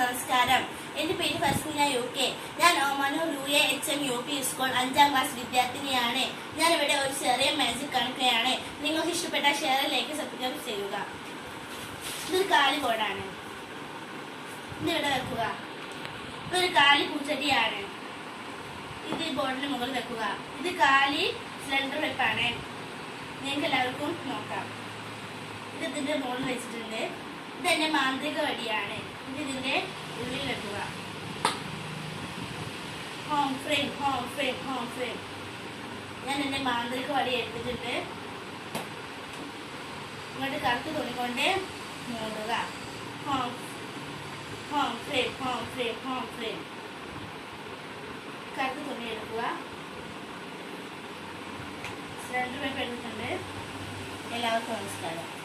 നമസ്കാരം. എന്റെ പേര് ഫസ്മിന യു കെ ഞാൻ Omanoor U A H M U P school അഞ്ചാം ക്ലാസ് വിദ്യാർത്ഥിനിയാണ്. ഞാൻ ഇവിടെ ഒരു ചെറിയ മാജിക് കാണിക്കുകയാണ് നിങ്ങൾക്ക് ഇഷ്ടപ്പെട്ട ഷെയറിലേക്ക് സബ്സ്ക്രൈബ് ചെയ്യുക. ഇതൊരു കാലി ബോർഡാണ് ഇത് ഇവിടെ വെക്കുക? ഇതൊരു കാലി പൂച്ചട്ടിയാണ്. ഇത് ബോർഡിന് മുകളിൽ വെക്കുക. ഇത് കാലി സിലിണ്ടർ വെപ്പാണ് നിങ്ങൾക്ക് എല്ലാവർക്കും നോക്കാം. ഇത് ഇതിന്റെ മുകളിൽ വെച്ചിട്ടുണ്ട്. ഇത് എന്റെ മാന്ത്രിക വടിയാണ്. വെക്കുക home frame home frame home frame ഞാൻ എന്റെ മാന്ത്രിക വടി എടുത്തിട്ടുണ്ട് ഇങ്ങോട്ട് കറുത്ത് തുണിക്കൊണ്ട് മൂടുക home home frame home frame home frame കറുത്ത് തുണി എടുക്കുക സിലിണ്ടർ പേപ്പർ എടുത്തിട്ടുണ്ട് എല്ലാവർക്കും നമസ്കാരം